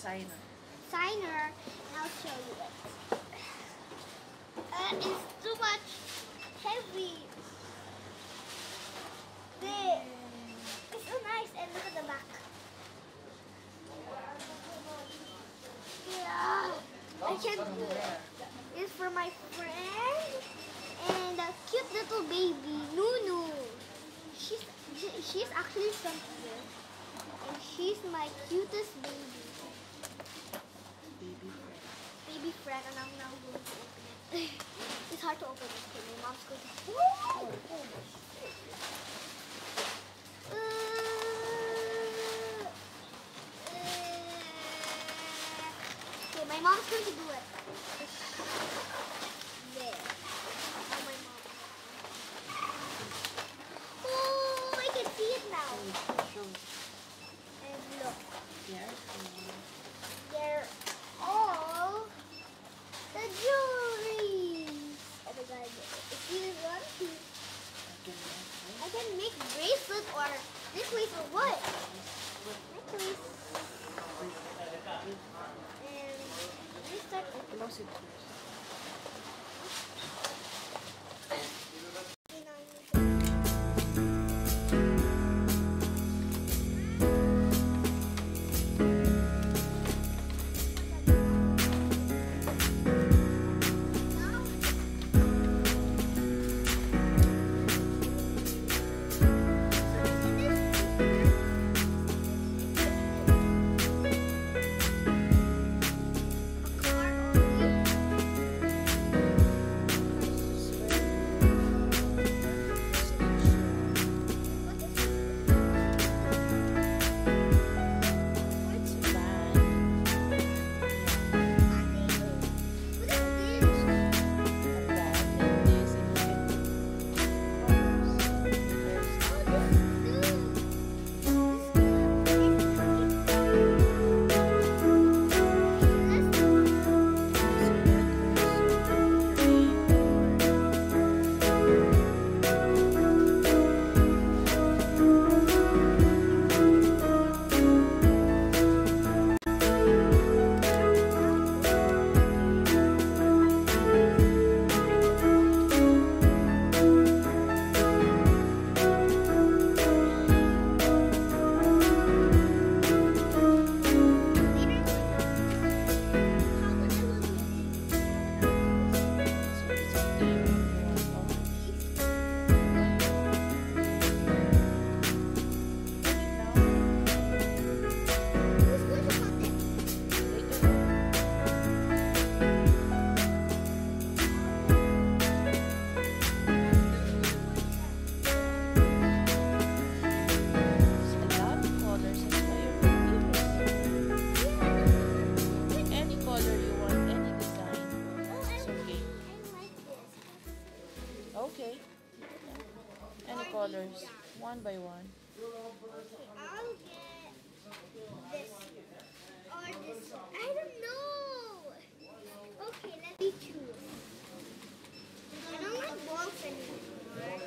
signer. signer, and I'll show you it. Uh, it's too much heavy. There. It's so nice, and look at the back. Yeah, I can't do it. It's for my friend and a cute little baby, Nunu. She's she's actually from here, and she's my cutest baby. Baby friend and I'm now going to open it. it's hard to open it because my mom's going to. Uh, uh, okay, my mom's going to do it. There. Oh, my mom. Oh, I can see it now. And look. They're all the jewelry. Oh god, if you want to, I can make bracelet or necklace or what? Necklace. And let me start okay. Okay. Any colors. One by one. I'll get this or this. I don't know. Okay, let me choose. I don't like balls anymore.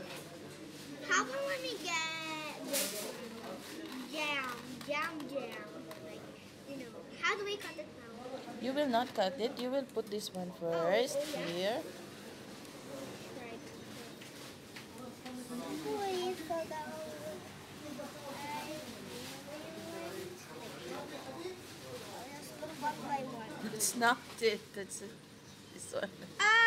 How about when we get this one? Jam, jam. Like, you know, how do we cut it now? You will not cut it. You will put this one first. oh, yeah. Here. Right. Please, so that one by one. That's not it. That's it. This one. Ah,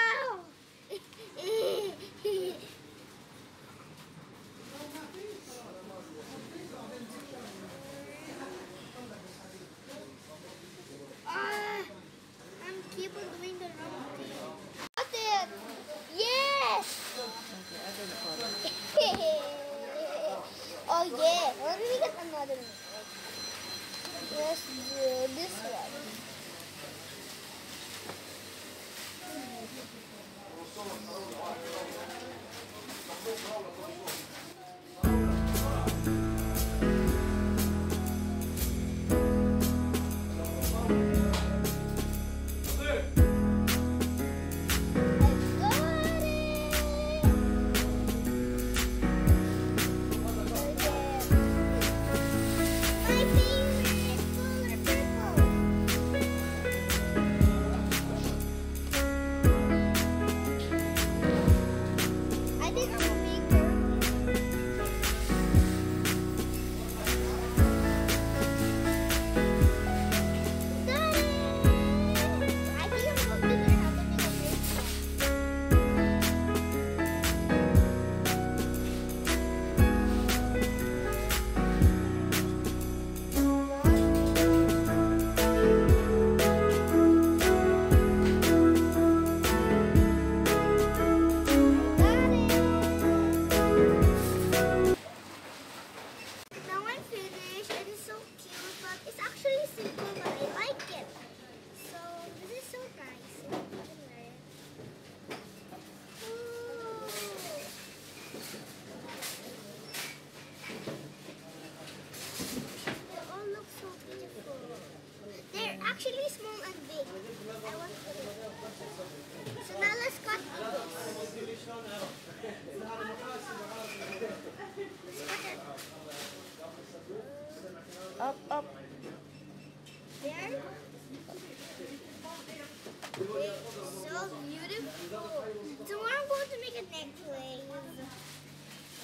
Tomorrow I'm going to make a necklace.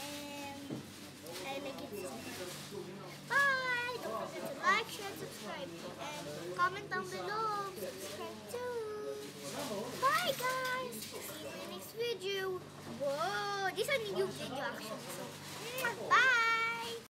And I like it so. Bye! Don't forget to like, share, subscribe. And comment down below. Subscribe too. Bye guys! See you in the next video. Whoa! This is a new video actually. So, bye!